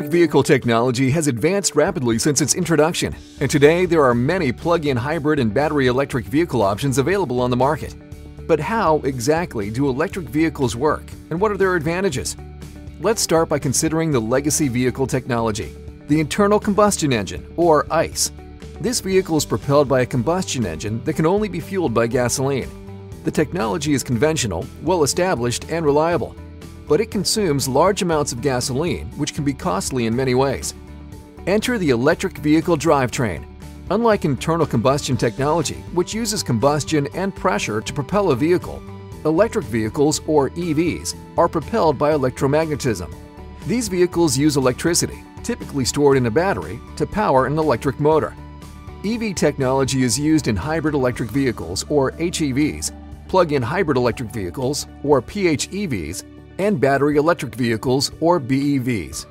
Electric vehicle technology has advanced rapidly since its introduction, and today there are many plug-in hybrid and battery electric vehicle options available on the market. But how exactly do electric vehicles work, and what are their advantages? Let's start by considering the legacy vehicle technology, the internal combustion engine, or ICE. This vehicle is propelled by a combustion engine that can only be fueled by gasoline. The technology is conventional, well-established, and reliable, but it consumes large amounts of gasoline, which can be costly in many ways. Enter the electric vehicle drivetrain. Unlike internal combustion technology, which uses combustion and pressure to propel a vehicle, electric vehicles, or EVs, are propelled by electromagnetism. These vehicles use electricity, typically stored in a battery, to power an electric motor. EV technology is used in hybrid electric vehicles, or HEVs, plug-in hybrid electric vehicles, or PHEVs, and battery electric vehicles, or BEVs.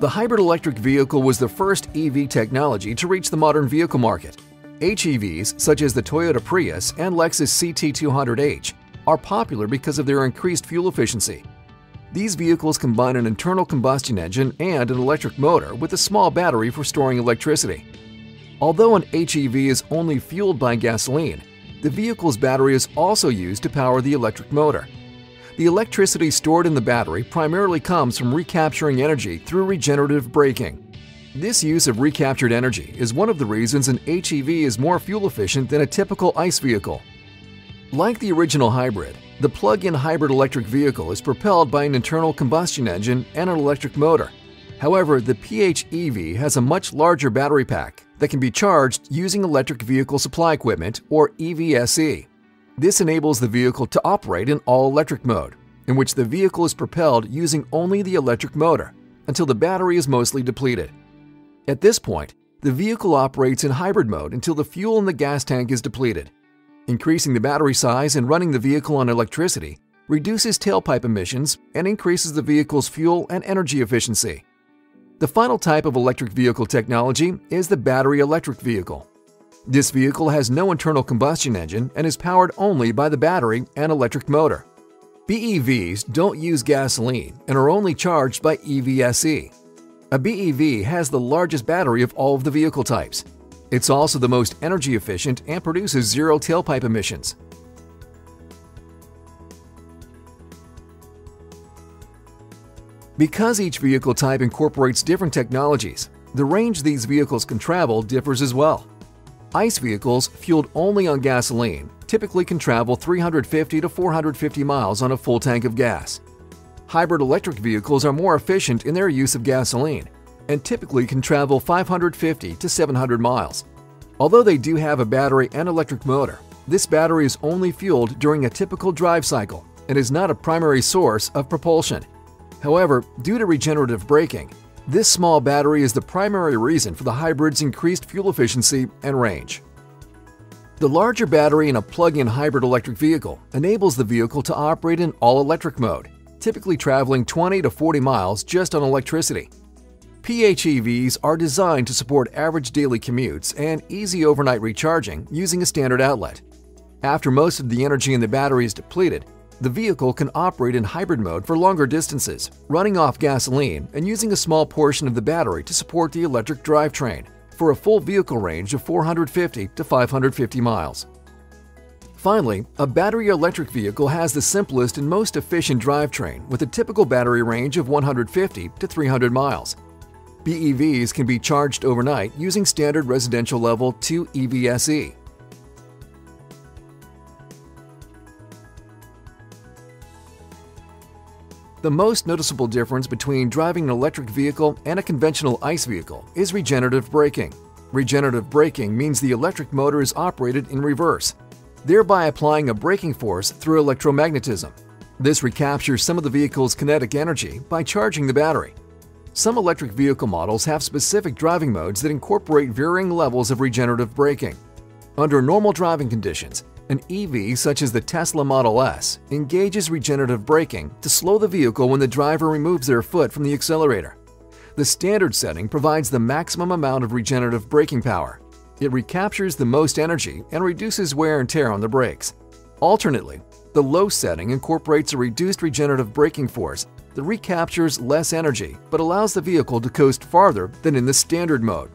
The hybrid electric vehicle was the first EV technology to reach the modern vehicle market. HEVs, such as the Toyota Prius and Lexus CT200H, are popular because of their increased fuel efficiency. These vehicles combine an internal combustion engine and an electric motor with a small battery for storing electricity. Although an HEV is only fueled by gasoline, the vehicle's battery is also used to power the electric motor. The electricity stored in the battery primarily comes from recapturing energy through regenerative braking. This use of recaptured energy is one of the reasons an HEV is more fuel efficient than a typical ICE vehicle. Like the original hybrid, the plug-in hybrid electric vehicle is propelled by an internal combustion engine and an electric motor. However, the PHEV has a much larger battery pack that can be charged using electric vehicle supply equipment or EVSE. This enables the vehicle to operate in all-electric mode, in which the vehicle is propelled using only the electric motor until the battery is mostly depleted. At this point, the vehicle operates in hybrid mode until the fuel in the gas tank is depleted. Increasing the battery size and running the vehicle on electricity reduces tailpipe emissions and increases the vehicle's fuel and energy efficiency. The final type of electric vehicle technology is the battery electric vehicle. This vehicle has no internal combustion engine and is powered only by the battery and electric motor. BEVs don't use gasoline and are only charged by EVSE. A BEV has the largest battery of all of the vehicle types. It's also the most energy efficient and produces zero tailpipe emissions. Because each vehicle type incorporates different technologies, the range these vehicles can travel differs as well. ICE vehicles fueled only on gasoline typically can travel 350 to 450 miles on a full tank of gas. Hybrid electric vehicles are more efficient in their use of gasoline and typically can travel 550 to 700 miles. Although they do have a battery and electric motor, this battery is only fueled during a typical drive cycle and is not a primary source of propulsion. However, due to regenerative braking, this small battery is the primary reason for the hybrid's increased fuel efficiency and range. The larger battery in a plug-in hybrid electric vehicle enables the vehicle to operate in all-electric mode, typically traveling 20 to 40 miles just on electricity. PHEVs are designed to support average daily commutes and easy overnight recharging using a standard outlet. After most of the energy in the battery is depleted, the vehicle can operate in hybrid mode for longer distances, running off gasoline and using a small portion of the battery to support the electric drivetrain for a full vehicle range of 450 to 550 miles. Finally, a battery electric vehicle has the simplest and most efficient drivetrain with a typical battery range of 150 to 300 miles. BEVs can be charged overnight using standard residential level 2 EVSE The most noticeable difference between driving an electric vehicle and a conventional ICE vehicle is regenerative braking. Regenerative braking means the electric motor is operated in reverse, thereby applying a braking force through electromagnetism. This recaptures some of the vehicle's kinetic energy by charging the battery. Some electric vehicle models have specific driving modes that incorporate varying levels of regenerative braking. Under normal driving conditions, an EV such as the Tesla Model S engages regenerative braking to slow the vehicle when the driver removes their foot from the accelerator. The standard setting provides the maximum amount of regenerative braking power. It recaptures the most energy and reduces wear and tear on the brakes. Alternately, the low setting incorporates a reduced regenerative braking force that recaptures less energy but allows the vehicle to coast farther than in the standard mode.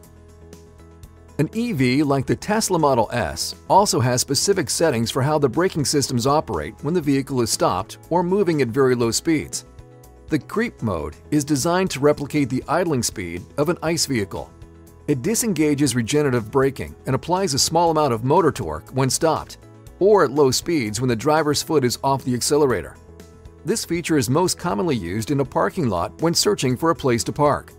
An EV like the Tesla Model S also has specific settings for how the braking systems operate when the vehicle is stopped or moving at very low speeds. The creep mode is designed to replicate the idling speed of an ICE vehicle. It disengages regenerative braking and applies a small amount of motor torque when stopped, or at low speeds when the driver's foot is off the accelerator. This feature is most commonly used in a parking lot when searching for a place to park.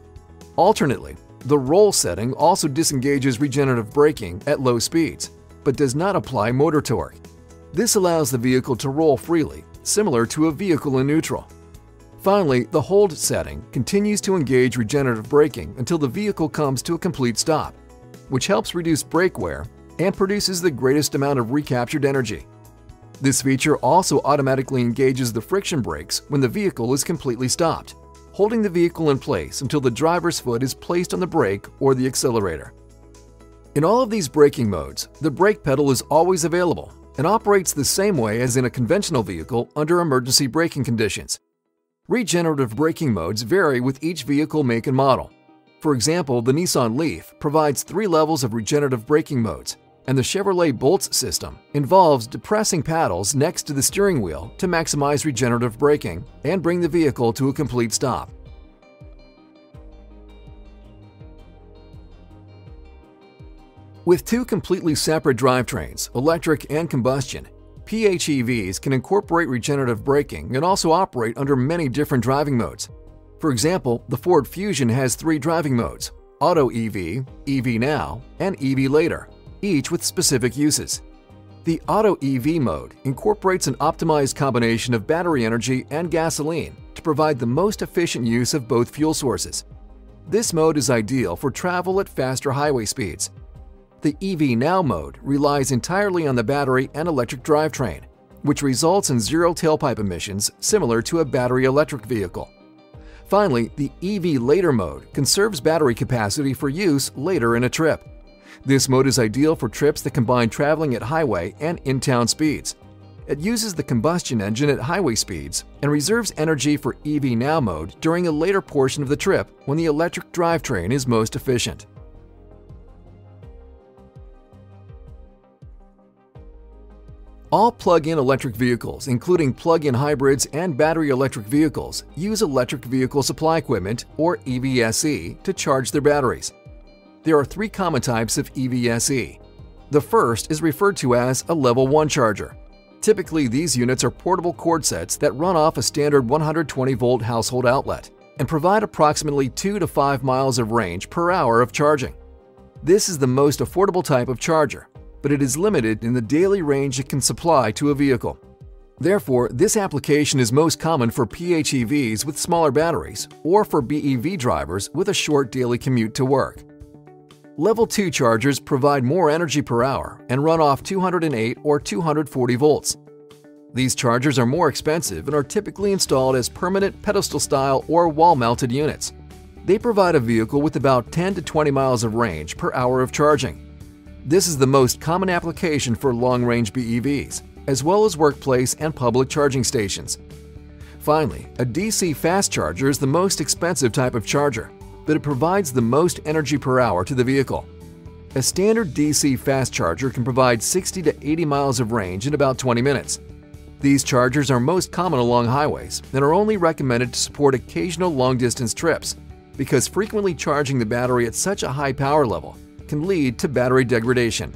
Alternately, the roll setting also disengages regenerative braking at low speeds, but does not apply motor torque. This allows the vehicle to roll freely, similar to a vehicle in neutral. Finally, the hold setting continues to engage regenerative braking until the vehicle comes to a complete stop, which helps reduce brake wear and produces the greatest amount of recaptured energy. This feature also automatically engages the friction brakes when the vehicle is completely stopped, holding the vehicle in place until the driver's foot is placed on the brake or the accelerator. In all of these braking modes, the brake pedal is always available and operates the same way as in a conventional vehicle under emergency braking conditions. Regenerative braking modes vary with each vehicle make and model. For example, the Nissan Leaf provides three levels of regenerative braking modes, and the Chevrolet Bolts system involves depressing paddles next to the steering wheel to maximize regenerative braking and bring the vehicle to a complete stop. With two completely separate drivetrains, electric and combustion, PHEVs can incorporate regenerative braking and also operate under many different driving modes. For example, the Ford Fusion has three driving modes, Auto EV, EV Now, and EV Later each with specific uses. The Auto EV mode incorporates an optimized combination of battery energy and gasoline to provide the most efficient use of both fuel sources. This mode is ideal for travel at faster highway speeds. The EV Now mode relies entirely on the battery and electric drivetrain, which results in zero tailpipe emissions similar to a battery electric vehicle. Finally, the EV Later mode conserves battery capacity for use later in a trip. This mode is ideal for trips that combine traveling at highway and in-town speeds. It uses the combustion engine at highway speeds and reserves energy for EV Now mode during a later portion of the trip when the electric drivetrain is most efficient. All plug-in electric vehicles, including plug-in hybrids and battery electric vehicles, use electric vehicle supply equipment, or EVSE, to charge their batteries. There are three common types of EVSE. The first is referred to as a Level 1 charger. Typically, these units are portable cord sets that run off a standard 120-volt household outlet and provide approximately 2 to 5 miles of range per hour of charging. This is the most affordable type of charger, but it is limited in the daily range it can supply to a vehicle. Therefore, this application is most common for PHEVs with smaller batteries or for BEV drivers with a short daily commute to work. Level 2 chargers provide more energy per hour and run off 208 or 240 volts. These chargers are more expensive and are typically installed as permanent pedestal-style or wall-mounted units. They provide a vehicle with about 10 to 20 miles of range per hour of charging. This is the most common application for long-range BEVs, as well as workplace and public charging stations. Finally, a DC fast charger is the most expensive type of charger but it provides the most energy per hour to the vehicle. A standard DC fast charger can provide 60 to 80 miles of range in about 20 minutes. These chargers are most common along highways and are only recommended to support occasional long-distance trips because frequently charging the battery at such a high power level can lead to battery degradation.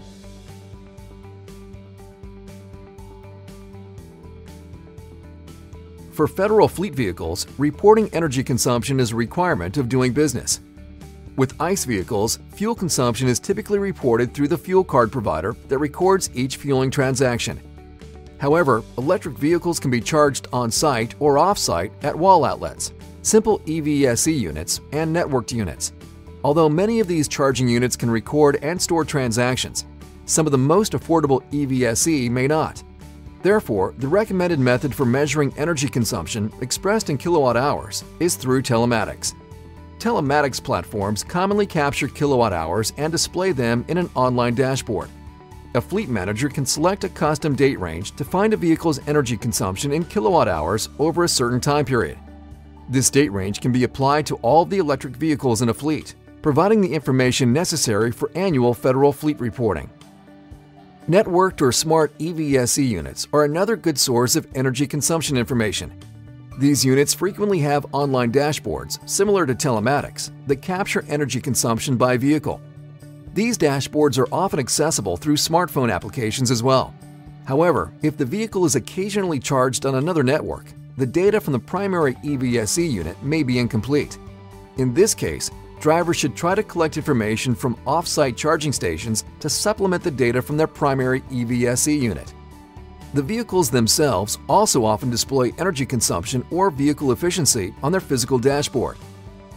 For federal fleet vehicles, reporting energy consumption is a requirement of doing business. With ICE vehicles, fuel consumption is typically reported through the fuel card provider that records each fueling transaction. However, electric vehicles can be charged on-site or off-site at wall outlets, simple EVSE units, and networked units. Although many of these charging units can record and store transactions, some of the most affordable EVSE may not. Therefore, the recommended method for measuring energy consumption expressed in kilowatt hours is through telematics. Telematics platforms commonly capture kilowatt hours and display them in an online dashboard. a fleet manager can select a custom date range to find a vehicle's energy consumption in kilowatt hours over a certain time period. This date range can be applied to all the electric vehicles in a fleet, providing the information necessary for annual federal fleet reporting. Networked or smart EVSE units are another good source of energy consumption information. These units frequently have online dashboards, similar to telematics, that capture energy consumption by vehicle. These dashboards are often accessible through smartphone applications as well. However, if the vehicle is occasionally charged on another network, the data from the primary EVSE unit may be incomplete. In this case, drivers should try to collect information from off-site charging stations to supplement the data from their primary EVSE unit. The vehicles themselves also often display energy consumption or vehicle efficiency on their physical dashboard.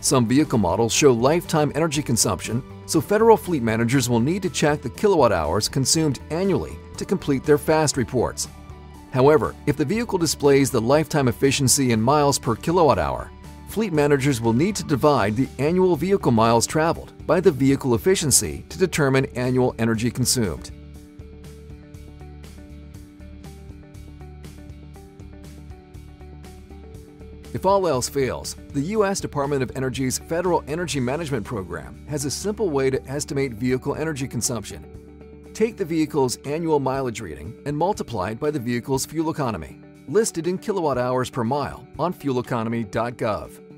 Some vehicle models show lifetime energy consumption, so federal fleet managers will need to check the kilowatt hours consumed annually to complete their FAST reports. However, if the vehicle displays the lifetime efficiency in miles per kilowatt hour, fleet managers will need to divide the annual vehicle miles traveled by the vehicle efficiency to determine annual energy consumed. If all else fails, the U.S. Department of Energy's Federal Energy Management Program has a simple way to estimate vehicle energy consumption. Take the vehicle's annual mileage reading and multiply it by the vehicle's fuel economy, listed in kilowatt hours per mile on fueleconomy.gov.